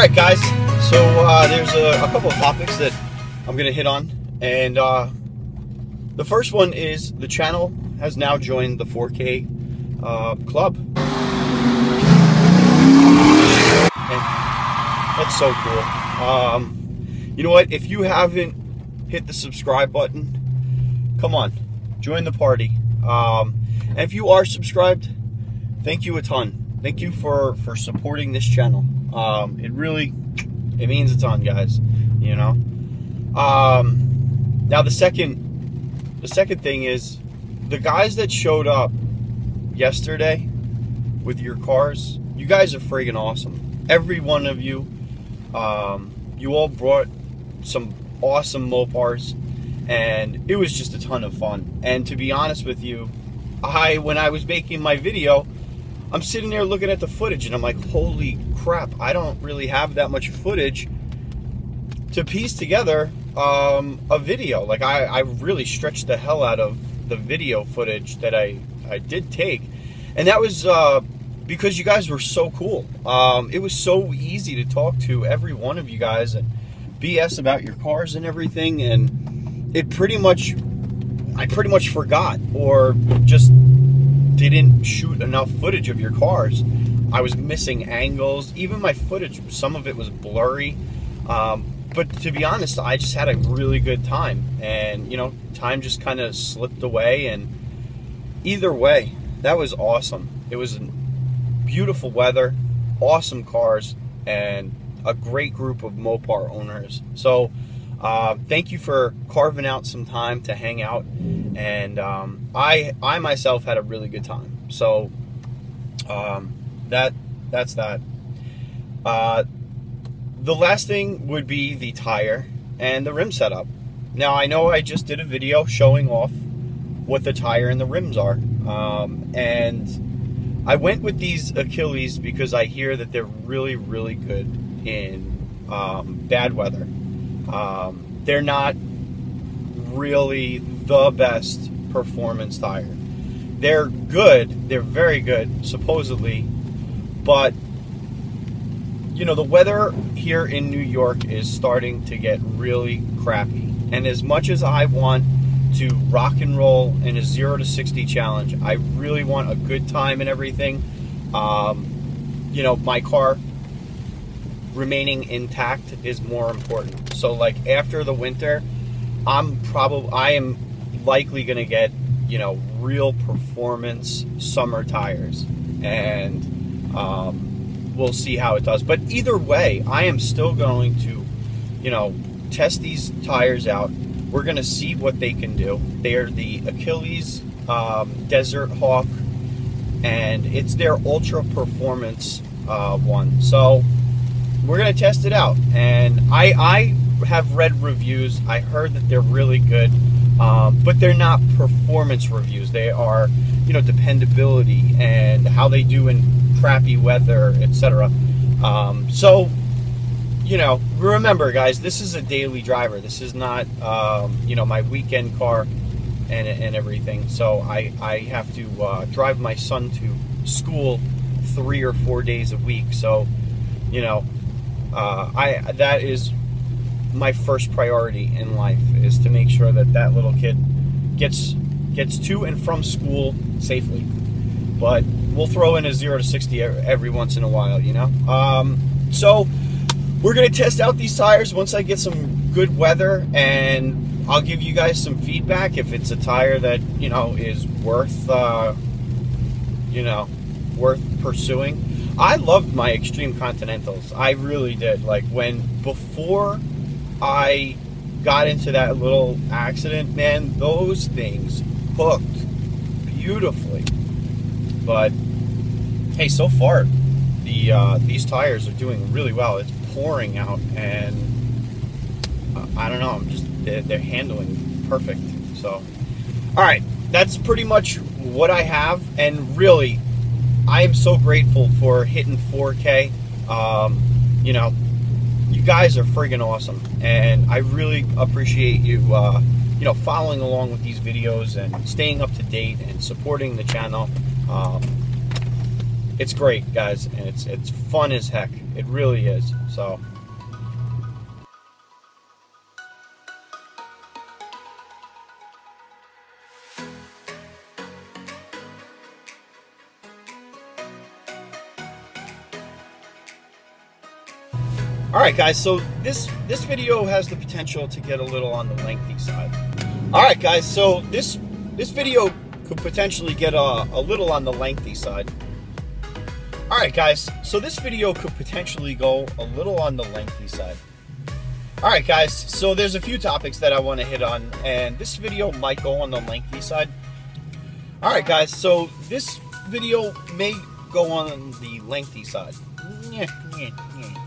All right, guys. So uh, there's a, a couple of topics that I'm going to hit on, and uh, the first one is the channel has now joined the 4K uh, club. And that's so cool. Um, you know what? If you haven't hit the subscribe button, come on, join the party. Um, and if you are subscribed, thank you a ton. Thank you for for supporting this channel. Um, it really it means a ton, guys. You know. Um, now the second the second thing is the guys that showed up yesterday with your cars. You guys are friggin' awesome. Every one of you. Um, you all brought some awesome Mopars, and it was just a ton of fun. And to be honest with you, I when I was making my video, I'm sitting there looking at the footage, and I'm like, holy crap! I don't really have that much footage to piece together um, a video. Like I, I really stretched the hell out of the video footage that I I did take, and that was. Uh, because you guys were so cool. Um, it was so easy to talk to every one of you guys and BS about your cars and everything, and it pretty much, I pretty much forgot or just didn't shoot enough footage of your cars. I was missing angles. Even my footage, some of it was blurry. Um, but to be honest, I just had a really good time, and you know, time just kind of slipped away. And either way, that was awesome. It was beautiful weather, awesome cars, and a great group of Mopar owners. So, uh, thank you for carving out some time to hang out, and um, I I myself had a really good time. So, um, that that's that. Uh, the last thing would be the tire and the rim setup. Now I know I just did a video showing off what the tire and the rims are, um, and I went with these Achilles because I hear that they're really, really good in um, bad weather. Um, they're not really the best performance tire. They're good, they're very good, supposedly, but you know, the weather here in New York is starting to get really crappy. And as much as I want to rock and roll in a 0 to 60 challenge. I really want a good time and everything. Um, you know, my car remaining intact is more important. So like after the winter, I'm probably I am likely going to get, you know, real performance summer tires and um, we'll see how it does. But either way, I am still going to, you know, test these tires out we're going to see what they can do. They are the Achilles um, Desert Hawk, and it's their ultra performance uh, one. So we're going to test it out. And I, I have read reviews. I heard that they're really good, um, but they're not performance reviews. They are, you know, dependability and how they do in crappy weather, etc. Um, so you know, remember, guys, this is a daily driver. This is not, um, you know, my weekend car and, and everything. So I, I have to uh, drive my son to school three or four days a week. So, you know, uh, I that is my first priority in life is to make sure that that little kid gets gets to and from school safely. But we'll throw in a zero to sixty every once in a while, you know. Um, so we're to test out these tires once I get some good weather and I'll give you guys some feedback if it's a tire that, you know, is worth, uh, you know, worth pursuing. I loved my Extreme Continentals. I really did. Like when, before I got into that little accident, man, those things hooked beautifully. But, hey, so far, the uh, these tires are doing really well. It's pouring out, and uh, I don't know. I'm just they're, they're, handling perfect. So, all right, that's pretty much what I have, and really, I am so grateful for hitting 4K. Um, you know, you guys are friggin' awesome, and I really appreciate you. Uh, you know, following along with these videos and staying up to date and supporting the channel. Um, it's great, guys, and it's it's fun as heck. It really is. So. All right, guys. So this this video has the potential to get a little on the lengthy side. All right, guys. So this this video could potentially get a, a little on the lengthy side. All right, guys. So this video could potentially go a little on the lengthy side. All right, guys. So there's a few topics that I want to hit on, and this video might go on the lengthy side. All right, guys. So this video may go on the lengthy side. Yeah, yeah, yeah.